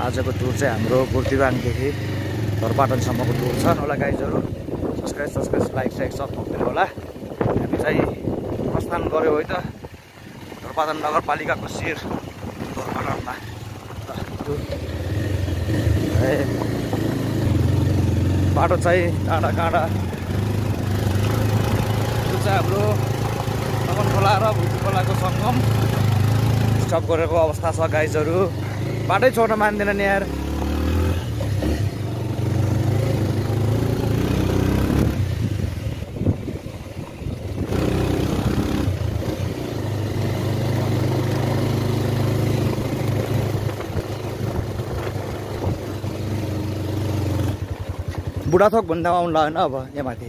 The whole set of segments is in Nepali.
आजको टुर चाहिँ हाम्रो बुर्तिवाङदेखि धरपाटनसम्मको टुर छ। होला गाइजहरू सब्सक्राइब सब्सक्राइब लाइक साइक सब ठोक्दैन होला हामी चाहिँ प्रस्थान गऱ्यौँ है त धरपाटन नगरपालिकाको शिर धरपाटनमा। ए, बाटो चाहिँ टाढा टाढा। यो चाहिँ हाम्रो खोला र भुटी खोलाको सङ्गम। स्टप गरेको अवस्था छ गाइजहरू बाटै छोड्न मान्दैन नि यार। बुढाथोक भन्दा आउनु लागेन अब यहाँ माथि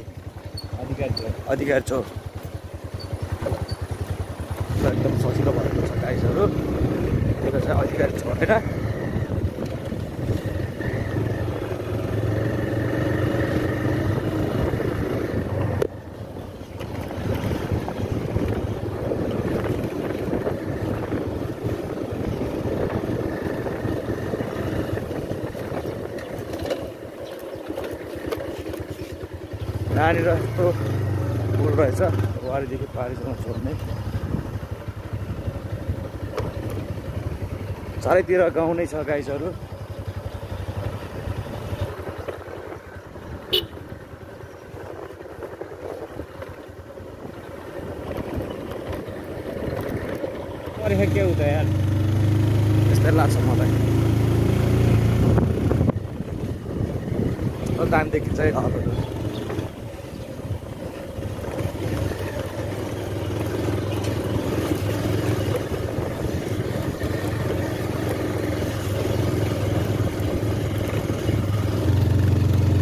अधिकारी छ। चौक एकदम सजिलो भएको छ गाइजहरू चाहिँ अधिकारी नानी र यस्तो पुल रहेछ वारीदेखि पारीसम्म छोड्ने। चारैतिर गाउँ नै छ गाइसहरू के हुँदा यार त्यस्तै लाग्छ मलाई। कस्तो दामी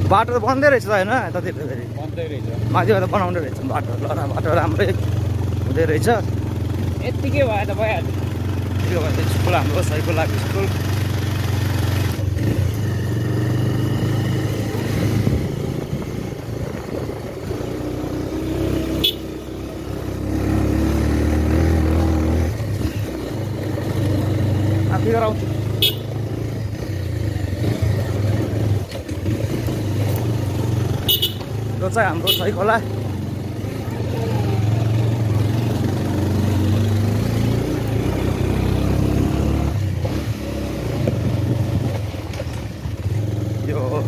बाटो त बन्दै रहेछ त होइन यतातिर फेरि। माथिबाट बनाउँदै रहेछ बाटो ल बाटो राम्रै हुँदै रहेछ। यत्तिकै भए त भइहाल्छ। त्यो भएर स्कुल हाम्रो सहीको लागि स्कुल आफै गराउँछु यो चाहिँ हाम्रो सही खोला यो हो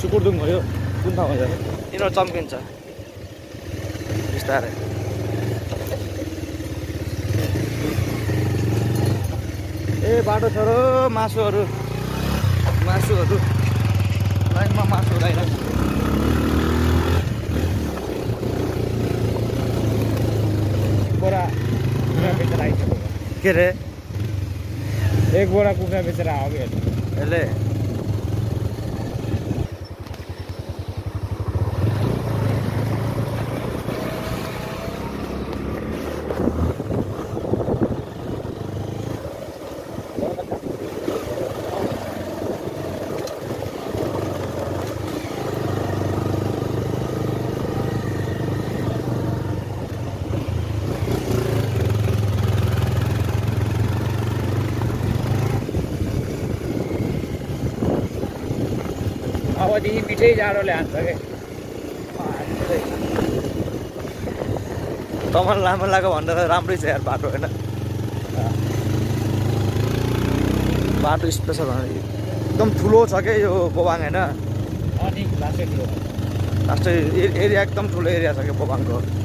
सुकुरदुङ भयो कुन ठाउँमा जाने यिनीहरू चम्किन्छ बिस्तारै ए बाटो छोरो मासुहरू। मासुहरू। लाइनमा मासु लाइरहेको छ बोरा कुखुरा बेचेर आइसक्यो। के अरे एक बोरा कुखुरा बेचेर आयो कि यसले मिठै जाडोले हान्छ कि कमान लामो लाग्यो भन्दा त राम्रै छ यार बाटो होइन बाटो स्पेसल एकदम ठुलो छ क्या यो बोबाङ होइन अनि लास्टै ठुलो लास्ट एरिया एकदम ठुलो एरिया छ क्या बोबाङको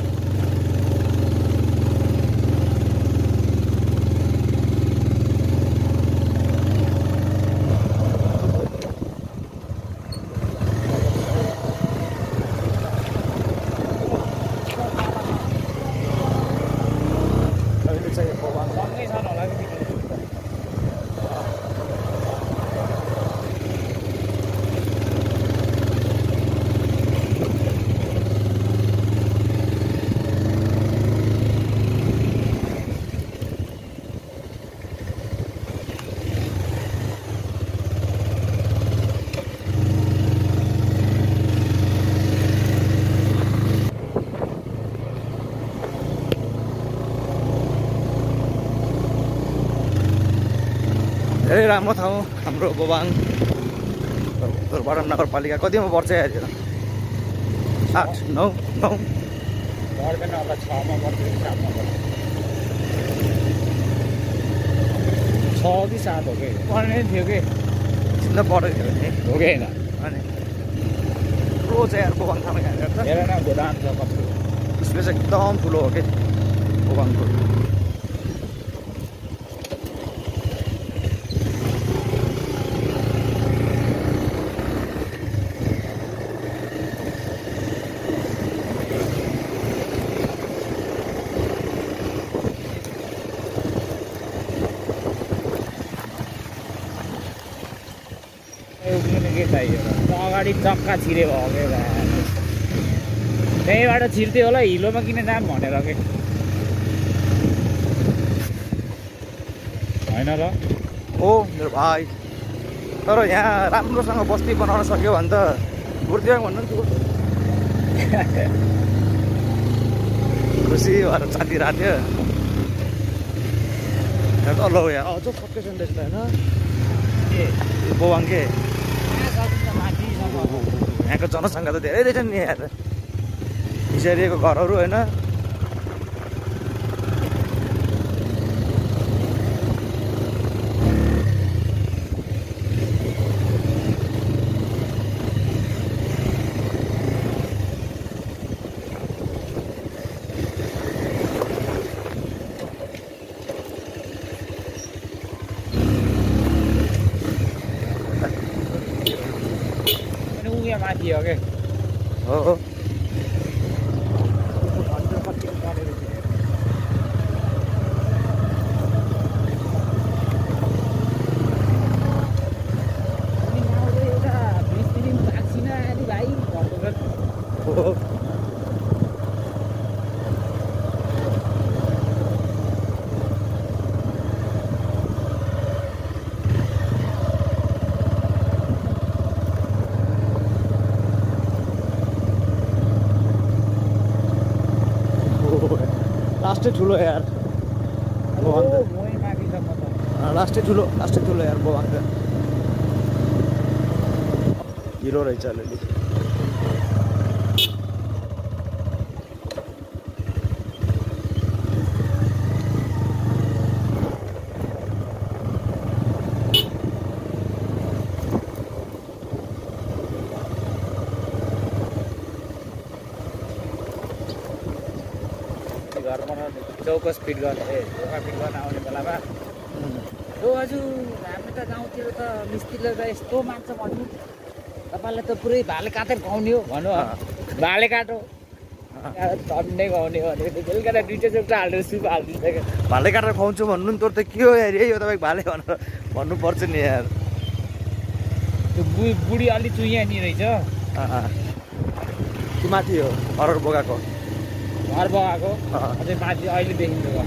राम्रो ठाउँ हाम्रो बोबाङ धुरबाट नगरपालिका कतिमा पर्छ यहाँ आठ नौ नौ। छ कि सात हो कि पर्ने थियो कि? परेको थियो नि हो कि होइन अनि। ठुलो छ यार बोबाङ ठाउँ यहाँनिर त हेर न गोदाम छ कस्तो? स्पेस एकदम ठुलो हो कि? बोबाङको उक्लिने के चाहियो र? त अगाडि चक्का छिरे भयो कि भाइ? त्यहीँबाट छिर्थ्यो होला हिलोमा किन जाम भनेर के? होइन र? हो मेरो भाइ। तर यहाँ राम्रोसँग बस्ती बनाउन सक्यो भने त बुर्दियाङ भन्नु नि खुसी भएर साथी राख्यो ल यहाँ। अझ सकेछ नि रहेछ त होइन यो बोवाङ के? कहाँ यहाँको जनसङ्ख्या त धेरै रहेछ नि यहाँ बिचारिएको घरहरू होइन अनि ऊ यहाँ माथि हो कि हो हो हो लास्टै ठुलो यार त लास्टै ठुलो लास्टै ठुलो यार त हिरो रहेछ अलिअलि घर चौको स्पिड गर्ने ए चौका स्पिड गर्न आउने बेलामा। ओ हजुर हाम्रो त गाउँतिर त मिस्त्रीले त यस्तो मान्छ भन्नु। तपाईँलाई त पुरै भाले काटेर खुवाउने हो भन्नु। भाले काटो झन्डै खुवाउने भनेको त बेलुका दुइटा चौटा हालेर सुप हालिदिन्छ क्या भाले काटेर खुवाउँछु भन्नु नि तँ त के हो यार? यही हो तपाईँको भाले भनेर भन्नुपर्छ नि यार। त्यो बुढी अलि चुइया नि रहेछ। त्यो माथि हो हरर बोकाको। घर बगाएको। अझै माथि अहिले घर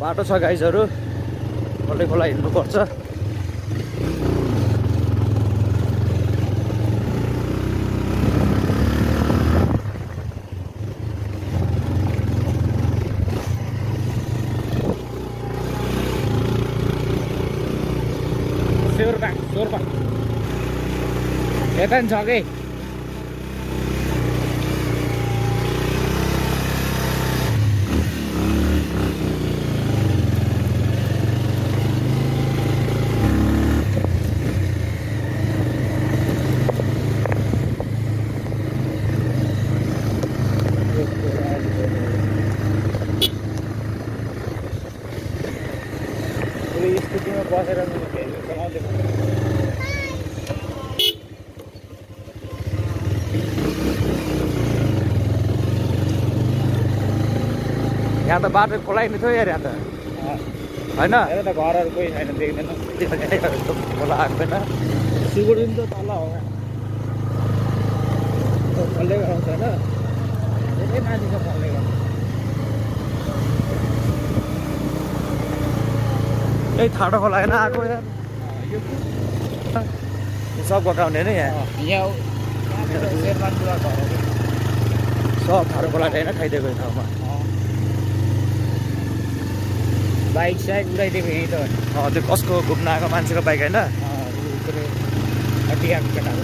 बाटो छ गाइजहरू खोलै खोला हिँड्नुपर्छ सोर्पा सोर्पा यता नि छ कि उसले स्कुटीमा बसेर चलाउँदै यहाँ त बाटो खोलाइ नै थियो यहाँ त। होइन? घरहरू कोही छैन देख्दैन। खोला आएको छैन सिलगढी त तल हो। कसले गराउँछ होइन? ए माथि छ गर्नु यही ठाडो खोला होइन आएको यार। यो सब गकाउने नै यहाँ। यहाँ सब ठाडो खोला होइन खाइदिएको ठाउँमा। बाइक साइक उडाइदिएको यहीँ त त्यो कसको घुम्न आएको मान्छेको बाइक होइन? हटियाको केटाको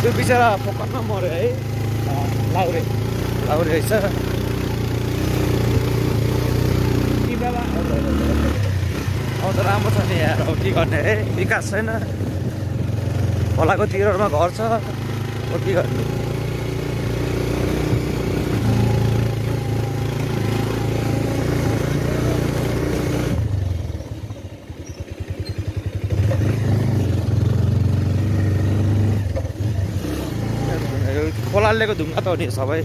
त्यो बिचरा फोकटमा मऱ्यो है। लाउरे। अब रहेछ। अब त राम्रो छ नि अब के गर्ने है? विकास छैन। खोलाको तिरमा घर छ अब के गर्ने यो ल्याएको ढुङ्गा त हो नि सबै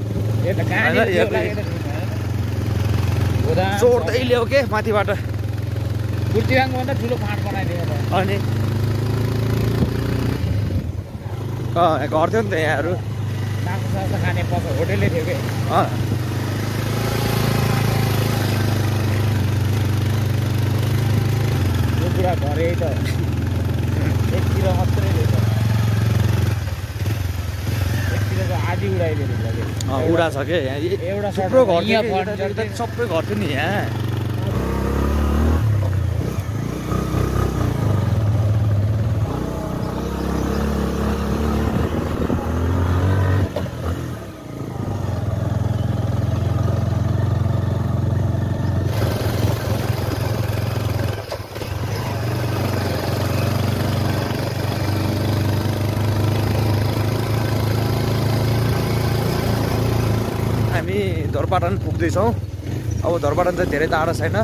चोर्दै ल्याऊ के माथिबाट? ठुलो फाँट बनाइदियो त। अनि? घर थियो नि त यहाँहरू। खाने होटेलै थियो कि? यो कुरा घरै त। एकतिर मात्रै रहेछ उडा छ के? यहाँ एउटा थुप्रो घर। सबै घर थियो नि यहाँ हामी धोरपाटन पुग्दैछौँ अब धोरपाटन चाहिँ धेरै टाढा छैन।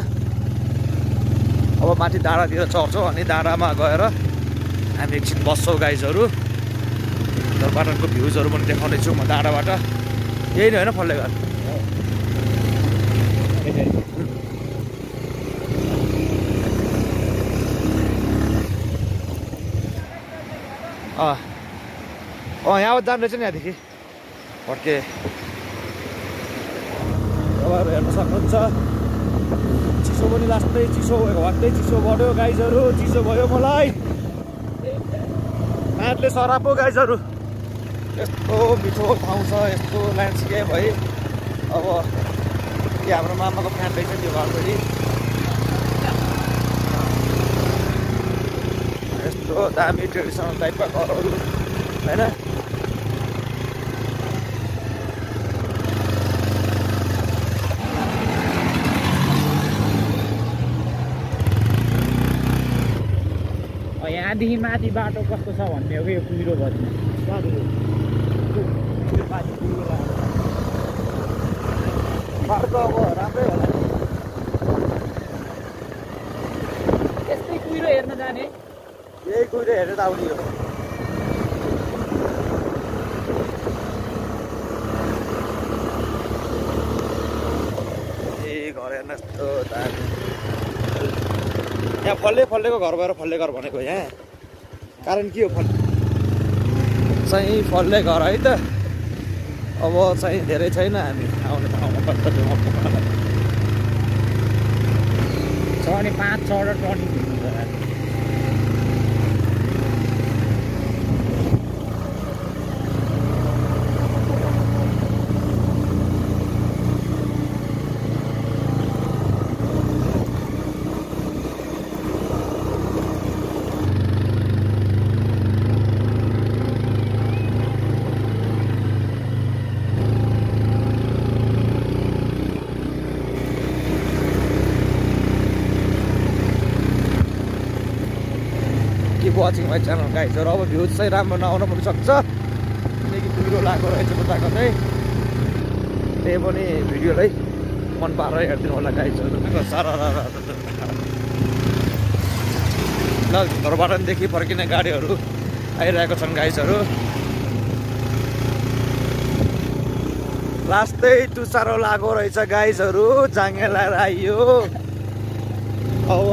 अब माथि डाँडातिर चढ्छौँ अनि डाँडामा गएर हामी एकछिन बस्छौँ गाइजहरू धोरपाटनको भ्युजहरू पनि देखाउनेछु म डाँडाबाट। यही नै होइन फल्लेघर अँ। अँ यहाँ जानु रहेछ नि यहाँदेखि। फर्के। तपाईँहरू हेर्न सक्नुहुन्छ चिसो पनि लास्टै चिसो घट्दै चिसो बढ्यो गाइजहरू चिसो भयो मलाई म्याटले सरापो गाइजहरू यस्तो मिठो ठाउँ छ यस्तो ल्यान्डस्केप है अब यो हाम्रो मामाको फ्यान रहेछ त्यो घरपट्टि यस्तो दामी ट्रेडिसनल टाइपका घरहरू होइन अब यहाँदेखि माथि बाटो कस्तो छ भन्ने हो कि यो कुहिरो बज्ने बाटो अब राम्रै होला यस्तै कुहिरो हेर्न जाने? यही कुहिरो हेरेर आउने हो। ए घर यस्तो दामी। यहाँ फल्ले फल्लेको घर भएर फल्ले घर भनेको यहाँ। कारण के हो फल? चाहिँ फल्ले घर है त। अब चाहिँ धेरै छैन हामी। आउने ठाउँमा कस्तो छ भने पाँच छवटा टर्निङ माई च्यानल अब भ्युज चाहिँ राम्रो नआउन पनि सक्छ किनकि कुहिरो लगाएको रहेछ बताएको चाहिँ त्यही पनि भिडियोलाई मन पारेर हेरिदिनु होला गाइजहरू सारा ल घरबाटदेखि फर्किने गाडीहरू आइरहेको छन् गाइजहरू लास्टै टुसारो लागो रहेछ गाइजहरू जाँगे लगाएर आइयो अब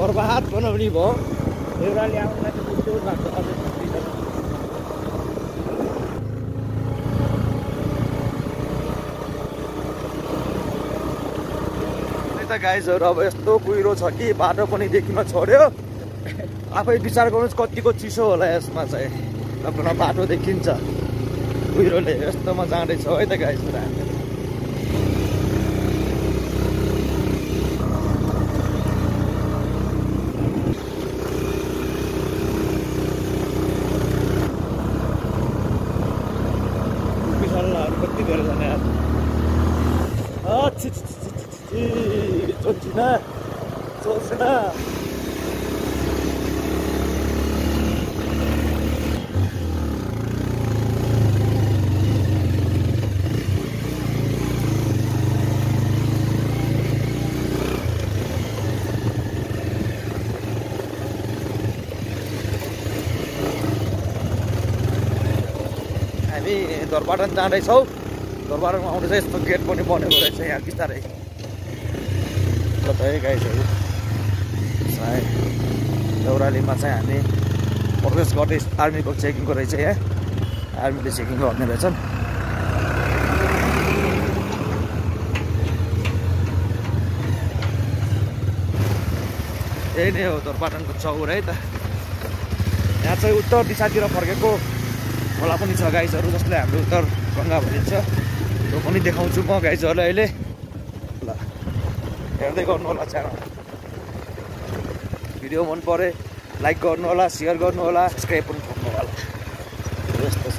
बर्बाद बनाउने भयो त गाइजहरू अब यस्तो कुहिरो छ कि बाटो पनि देखिन छोड्यो। आफै विचार गर्नुहोस् कतिको चिसो होला यसमा चाहिँ। आफ्नो बाटो देखिन्छ। कुहिरोले यस्तोमा जाँदैछ है त गाइजहरू हामी। छि छि छि छि छि छि सोचिन सोच्न हामी धरपाटन जाँदैछौँ। धरपाटनमा आउँदैछ यस्तो गेट पनि बनेको रहेछ यहाँ बिस्तारै। है गाइजहरू सायद देउरालीमा चाहिँ हामी प्रवेश गर्दै आर्मीको चेकिङको रहेछ यहाँ। आर्मीले चेकिङ गर्ने रहेछन्। यही नै हो धरपाटनको चौर है त। यहाँ चाहिँ उत्तर दिशातिर फर्केको खोला पनि छ गाइजहरू जसले हाम्रो उत्तर गङ्गा भनिन्छ। त्यो पनि देखाउँछु म गाइजहरूलाई अहिले। ल हेर्दै गर्नु होला च्यानल। भिडियो मन परे लाइक गर्नु होला सेयर गर्नु होला सब्सक्राइब पनि ठोक्नु होला। यस्तो छ।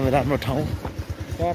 एकदमै राम्रो ठाउँ सर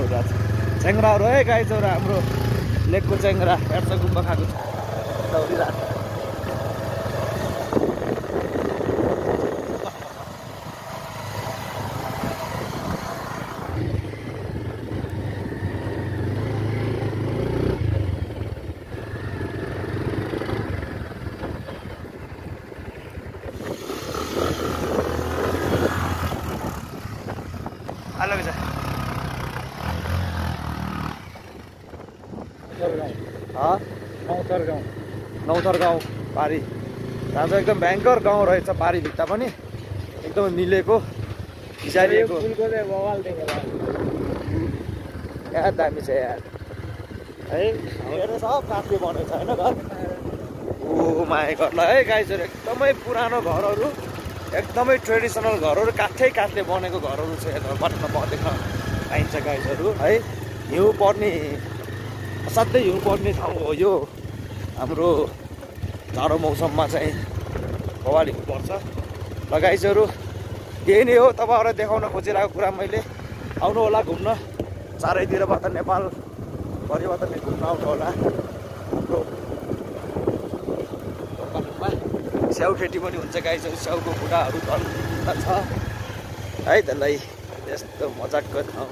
एउटा च्याङ्राहरू है गाई चौरा हाम्रो लेकको च्याङ्रा हेर्छ गुम्बा खाएको छ। दौडिरहेको के छ? नौतर गाउँ। नौथर गाउँ पारी। चाहिँ एकदम भयङ्कर गाउँ रहेछ पारी भित्ता पनि। एकदमै मिलेको देखेर यहाँ दामी छ यार है? सब काठले बनेको छ होइन घर? ओ माया घर ल है गाइजहरू एकदमै पुरानो घरहरू। एकदमै ट्रेडिसनल घरहरू काठै काठले बनेको घरहरू छ यता पटना देख्न पाइन्छ गाइजहरू है? हिउँ पर्ने। असाध्यै हिउँ पर्ने ठाउँ हो यो। हाम्रो जाडो मौसममा चाहिँ बवाल हिउँ पर्छ। गाइजहरू यही नै हो तपाईँहरूलाई देखाउन खोजिरहेको कुरा मैले। आउनु होला घुम्न चारैतिरबाट नेपाल नै घुम्न आउनु होला हाम्रो स्याउ खेती पनि हुन्छ गाइजहरू स्याउको बुढाहरू छ। है त्यसलाई यस्तो मजाको ठाउँ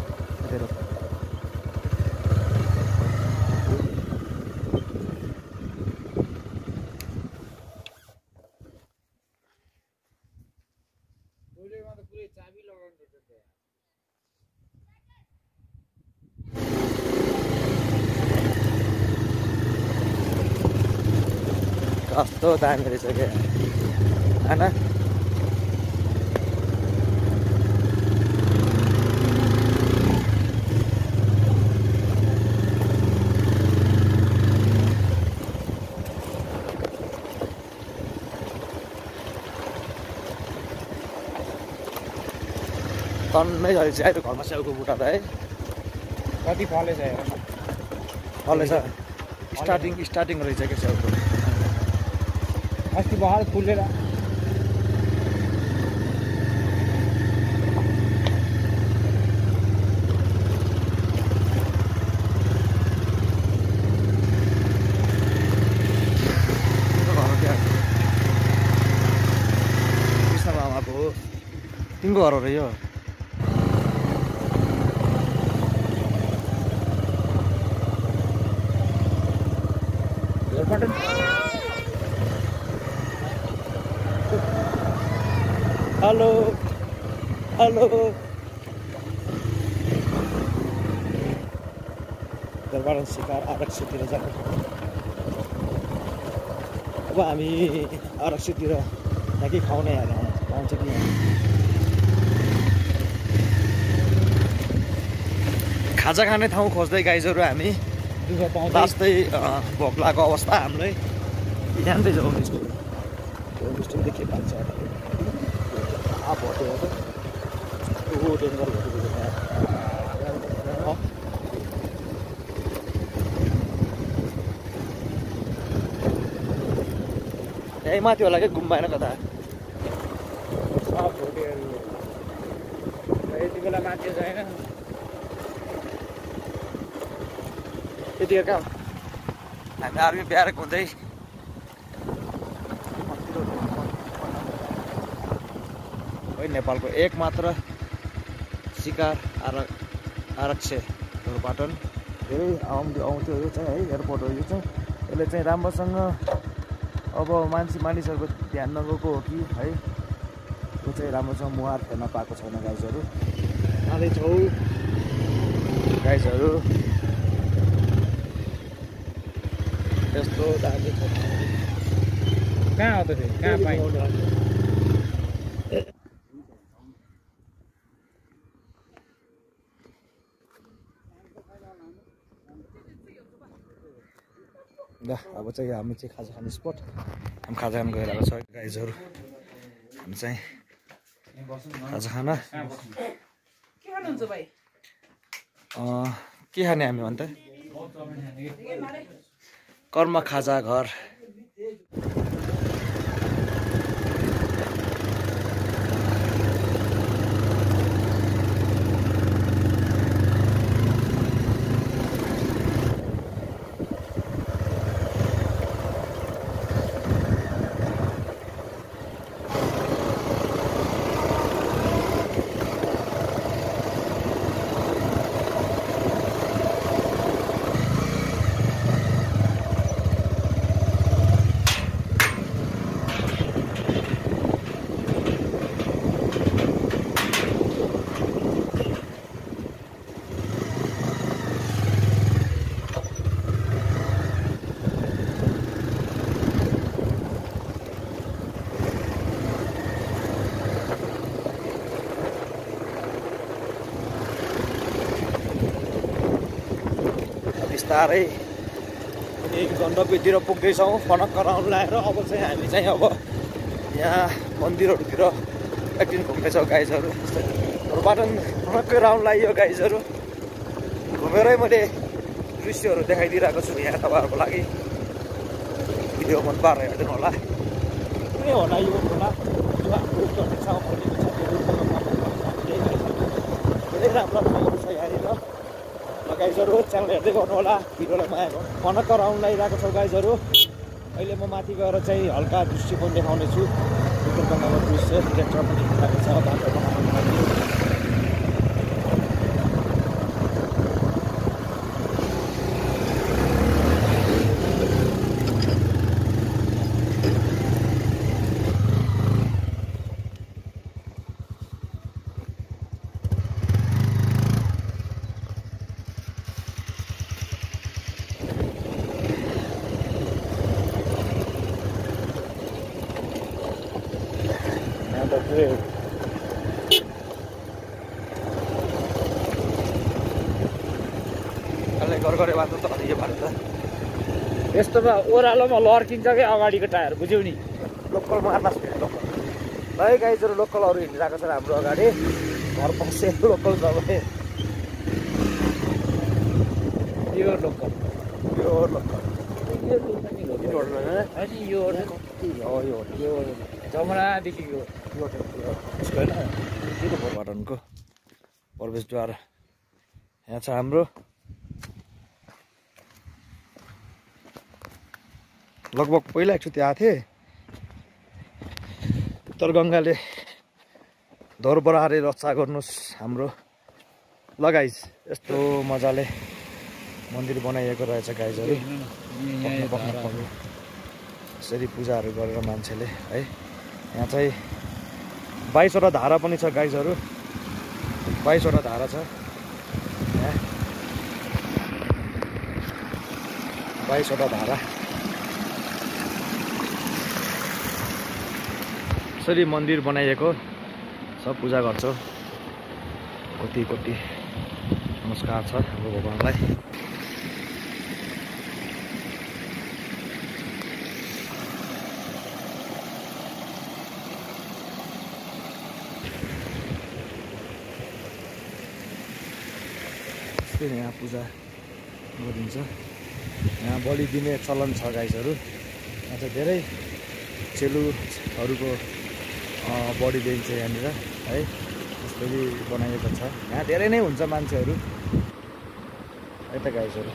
फुलेमा त पुरै चाबी लगाउनु रहेछ त्यहाँ कस्तो दामी रहेछ क्या होइन टन्नै झरेको छ अहिले घरमा स्याउको बुटा त है कति फलेछ फलेछ स्टार्टिङ स्टार्टिङ रहेछ क्या स्याउको। अस्ति भर्खर फुलेर। हो। तिम्रो यो हेरपटन हेलो हेलो दरबार शिकार आरक्षतिर जानु अब हामी आरक्षतिर के खुवाउने हेरेर पाउँछ कि खाजा खाने ठाउँ खोज्दै गाइजहरू हामी दुःख पाउँछ अँ, भोक लागेको अवस्था हामीलाई यहाँनिर छ के पान्छ अब भोटे हो त ऊ डेन्जर भोटे यहीँ माथि होला क्या गुम्बा होइन कता? यति बेला मान्छे छैन यतिखेर कहाँ? हामी आर्मी ब्यारेक हुँदै नेपालको एकमात्र शिकार आरक आरक्ष धुरपाटन धेरै आउँथ्यो आउँथ्यो यो चाहिँ है एयरपोर्ट हो यो चाहिँ। यसले चाहिँ राम्रोसँग अब मान्छे मानिसहरूको ध्यान नगएको हो कि है। यो चाहिँ राम्रोसँग मुहार फेर्न पाएको छैन गाइजहरू। जाँदैछौ गाइजहरू। दामी छ। कहाँ हो त फेरि कहाँ पाइन्छ अब चाहिँ हामी चाहिँ खाजा खाने स्पट हामी खाजा खान गइरहेको छ। गाइजहरू हामी चाहिँ खाजा खाना। के खाने हामी अन्त कर्म खाजा घर। बिस्तारै अनि गण्डकीतिर पुग्दैछौँ फनक गराउनु लगाएर अब चाहिँ हामी चाहिँ अब यहाँ मन्दिरहरूतिर एकदिन घुम्दैछौँ गाइजहरू। बाटन फनक्कै राउन्ड लाग्यो गाइजहरू। घुमेरै मैले दृश्यहरू देखाइदिइरहेको छु यहाँ तपाईँहरूको लागि। भिडियो मन पारेर हेरिदिनु होला। कुनै होला यो होला। धेरै राम्रो ठाउँहरू छ यहाँनिर ल गाइजहरू च्यानल हेर्दै गर्नु होला भिडियोलाई माया गर्नु फनक्क राउन्ड लगाइरहेको छौँ गाइजहरू अहिले म माथि गएर चाहिँ हल्का दृश्य पनि देखाउने छु भित्रको दृश्य ट्र्याक्टर पनि हिँडिरहेको छ बाटो गरगरे बाटो त यो बाटो त। यस्तोमा ओह्रालोमा लर्किन्छ क्या अगाडिको टायर बुझ्यौ नि। लोकल मार्न लोकल है गाइजहरू लोकलहरू हिँडिरहेको छ हाम्रो अगाडि। घर पसे लोकल सबै यो लोकल यो लोकल यो? लोकल भटनको प्रवेशद्वार यहाँ छ हाम्रो। लगभग पहिला एकचोटि आएको थिएँ। तर गङ्गाले धोर बढाएर रक्षा गर्नुहोस् हाम्रो लगाइज यस्तो मजाले मन्दिर बनाइएको रहेछ गाइजहरू यसरी पूजाहरू गरेर मान्छेले है। यहाँ चाहिँ बाइसवटा धारा पनि छ गाइजहरू। बाइसवटा धारा छ। बाइसवटा धारा। यसरी मन्दिर बनाइएको। सब पूजा गर्छौँ। कोटी कोटी। नमस्कार छ हाम्रो भगवान्लाई। यस्तै यहाँ पूजा गरिन्छ। यहाँ बलि दिने चलन छ गाइसहरू चाहिँ धेरै चेलुहरूको बडी दिन्छ यहाँनिर है। यसरी बनाइएको छ। यहाँ धेरै नै हुन्छ मान्छेहरू। है त गाइसहरू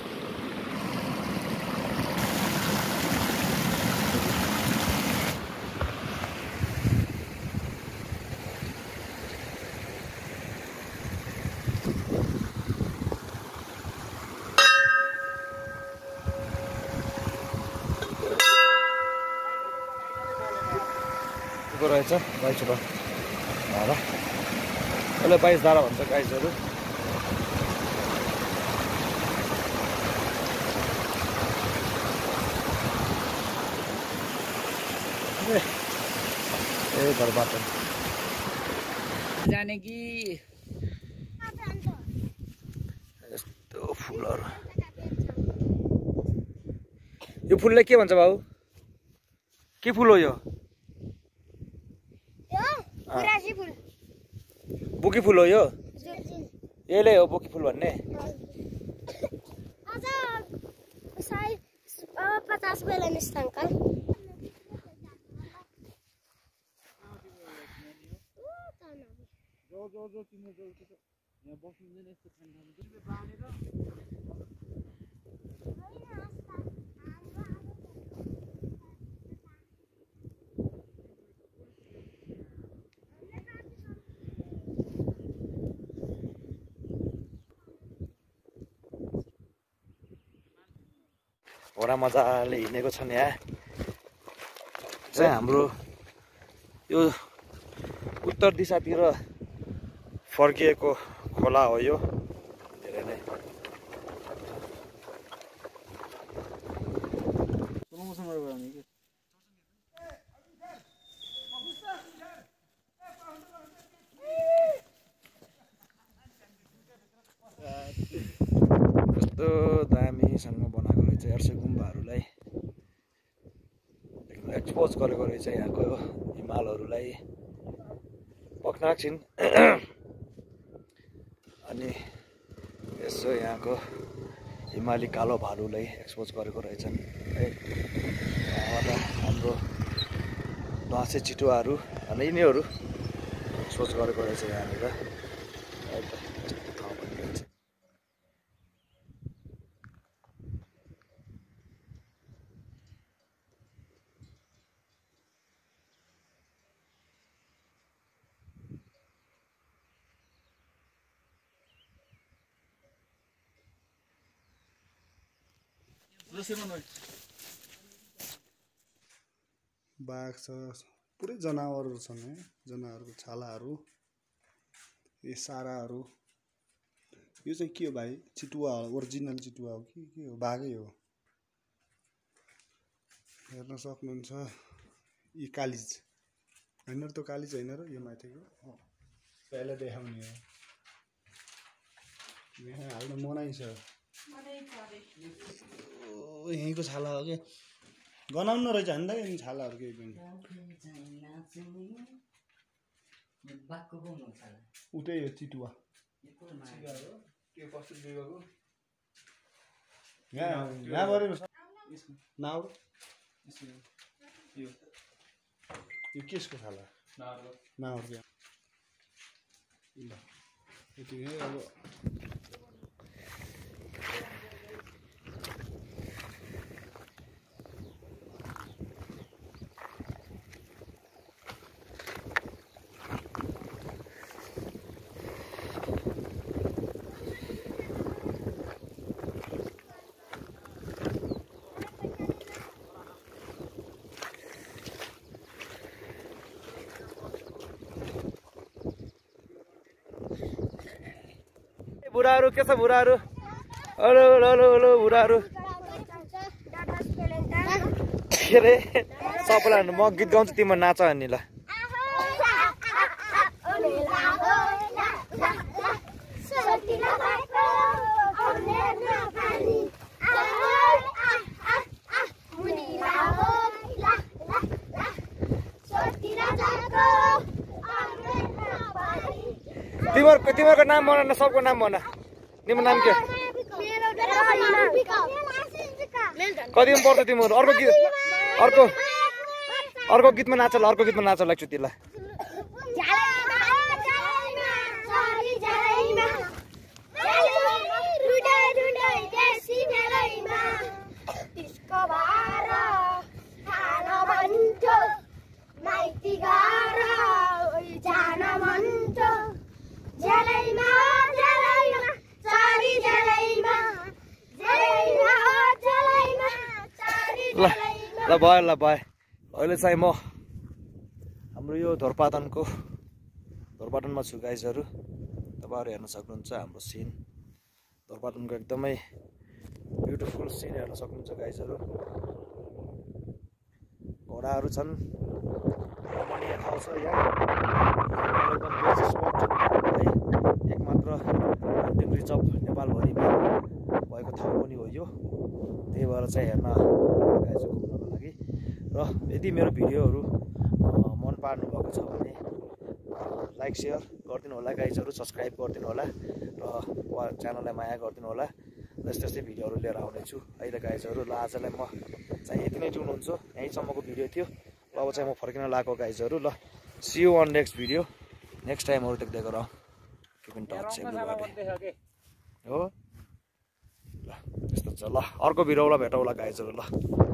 को रहेछ। बाइसवटा धारा यसलाई बाइस धारा भन्छ गाइसहरू ए ए घरबाट जाने कि यस्तो फुलहरू। यो फुललाई के भन्छ भाउ के फुल हो यो गुराँसी फुल बुकी फुल हो यो? यसले हो बुकी फुल भन्ने? अझ सायद अँ, पचास बैलेन्स घोडा मजाले हिँडेको छन् यहाँ चाहिँ हाम्रो यो उत्तर दिशातिर फर्किएको खोला हो यो धेरै नै कस्तो दामीसँग बनाएको रहेछ एर्से गुम्बाहरूलाई एकदम एक्सपोज गरेको रहेछ यहाँको हिमालहरूलाई पक्नाक छिन्। अनि यसो यहाँको हिमाली कालो भालुलाई एक्सपोज गरेको रहेछन्। है यहाँबाट हाम्रो ध्वासे चितुवाहरू अनि यिनीहरू एक्सपोज गरेको रहेछ यहाँनिर है त, यस्तो ठाउँ पनि रहेछ बाघ छ पुरै जनावरहरू छन् है जनावरको छालाहरू यो साराहरू। यो चाहिँ के हो भाइ? चितुवा हो ओरिजिनल चितुवा हो कि? के हो? बाघै हो। हेर्न सक्नुहुन्छ। यी कालिज। होइन र त्यो काली चाहिँ होइन र यो माथिको? पहिला देखाउने हो। यहाँ हाल्न मनाइ यहीँको छाला हो कि? गनाउनु रहेछ होइन त छालाहरू केही पनि? उतै हो चितुवा। यो केसको छाला? नाउरको ल यति नै अब। बुढाहरू के छ बुढाहरू हेलो हेलो हेलो बुढाहरू। के अरे सबैलाई म गीत गाउँछु तिम्रो नाच अनि ल। तिमीहरूको तिमीहरूको नाम भन न सबको नाम भन। तिम्रो नाम के? कतिमा पर्छ तिमीहरू? अर्को गीत अर्को अर्को गीतमा नाच ल अर्को गीतमा नाच लाग्छु तिमीलाई माइती घर जान मन झेलैमा झेलैमा चारी झेलैमा झेलैमा झेलैमा चारी ल ल भयो ल भयो अहिले चाहिँ म हाम्रो यो धोरपाटनको धोरपाटनमा छु गाइजहरू। तपाईँहरू हेर्न सक्नुहुन्छ हाम्रो सिन धोरपाटनको एकदमै ब्युटिफुल सिन हेर्न सक्नुहुन्छ गाइजहरू। घोडाहरू छन्। एकमात्र रिजर्भ नेपालभरिमा भएको ठाउँ पनि हो यो। त्यही भएर चाहिँ हेर्न गाइज घुम्नको लागि। र यदि मेरो भिडियोहरू मन पार्नु भएको छ भने लाइक सेयर गरिदिनु होला गाइजहरू सब्सक्राइब गरिदिनु होला र च्यानललाई माया गरिदिनु होला र यस्तै यस्तै भिडियोहरू लिएर आउनेछु। अहिले गाइजहरू ल आजलाई म चाहिँ यति नै ट्युन हुन्छु यहीँसम्मको भिडियो थियो। ल अब चाहिँ म फर्किन लागेको गाइजहरू ल see you on next video next टाइमहरू देख्दै गर। हो? त्यस्तो छ ल अर्को भिडियोलाई भेटौँला गाइजहरू ल